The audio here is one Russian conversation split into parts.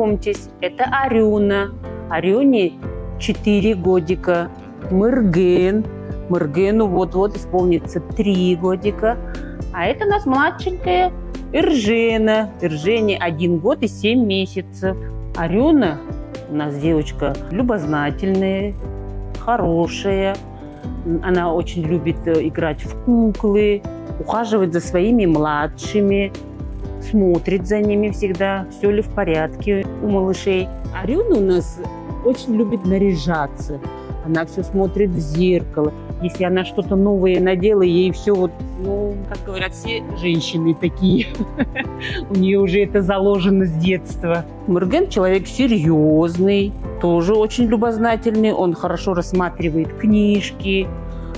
Знакомьтесь, это Арюна. Арюне 4 годика. Мырген. Мыргену вот-вот исполнится 3 годика. А это у нас младшенькая Иржена. Иржене 1 год и 7 месяцев. Арюна у нас девочка любознательная, хорошая. Она очень любит э, играть в куклы, ухаживать за своими младшими, смотрит за ними всегда, все ли в порядке у малышей. Арюна у нас очень любит наряжаться. Она все смотрит в зеркало. Если она что-то новое надела, ей все вот, ну, как говорят, все женщины такие. У нее уже это заложено с детства. Мурген человек серьезный, тоже очень любознательный. Он хорошо рассматривает книжки,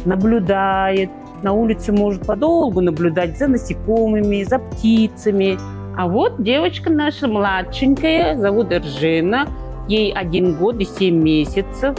наблюдает. На улице может подолгу наблюдать за насекомыми, за птицами. А вот девочка наша младшенькая, зовут Эржина. Ей один год и семь месяцев.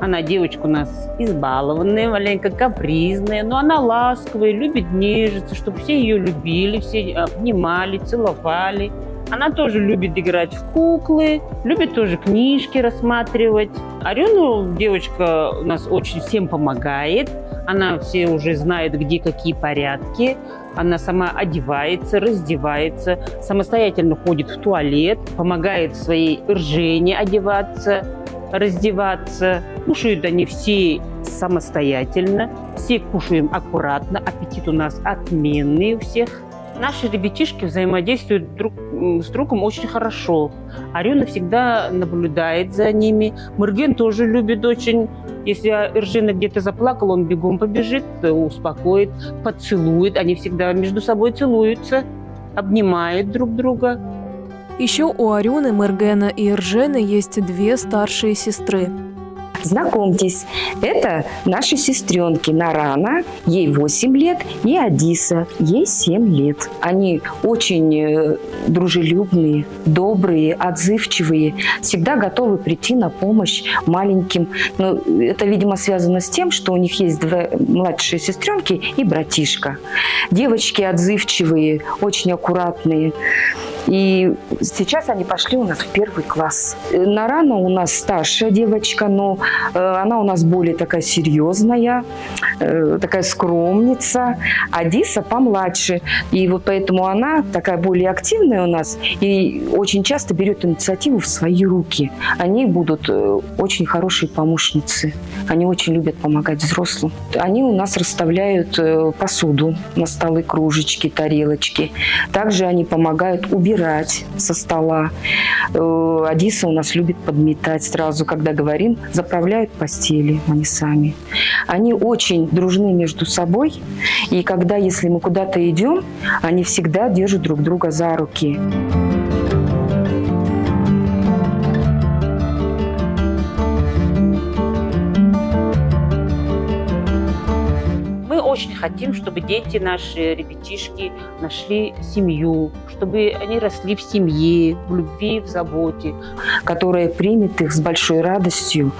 Она девочка у нас избалованная, маленько капризная, но она ласковая, любит нежиться, чтобы все ее любили, все обнимали, целовали. Она тоже любит играть в куклы, любит тоже книжки рассматривать. Арену девочка у нас очень всем помогает. Она все уже знает, где какие порядки. Она сама одевается, раздевается, самостоятельно ходит в туалет, помогает своей ржене одеваться, раздеваться. Кушают они все самостоятельно, все кушаем аккуратно, аппетит у нас отменный у всех. Наши ребятишки взаимодействуют друг с другом очень хорошо. Арена всегда наблюдает за ними. Мурген тоже любит очень. Если Иржина где-то заплакала, он бегом побежит, успокоит, поцелует. Они всегда между собой целуются, обнимают друг друга. Еще у Арюны, Мергена и Иржены есть две старшие сестры. Знакомьтесь, это наши сестренки Нарана, ей 8 лет, и Адиса, ей 7 лет. Они очень э, дружелюбные, добрые, отзывчивые, всегда готовы прийти на помощь маленьким. Но это, видимо, связано с тем, что у них есть две младшие сестренки и братишка. Девочки отзывчивые, очень аккуратные. И сейчас они пошли у нас в первый класс. Нарана у нас старшая девочка, но э, она у нас более такая серьезная, э, такая скромница. А Диса помладше. И вот поэтому она такая более активная у нас и очень часто берет инициативу в свои руки. Они будут э, очень хорошие помощницы. Они очень любят помогать взрослым. Они у нас расставляют посуду на столы, кружечки, тарелочки. Также они помогают убирать убирать со стола. Э, Адиса у нас любит подметать сразу, когда говорим, заправляют постели они сами. Они очень дружны между собой, и когда, если мы куда-то идем, они всегда держат друг друга за руки. Очень хотим, чтобы дети наши, ребятишки, нашли семью, чтобы они росли в семье, в любви, в заботе. Которая примет их с большой радостью.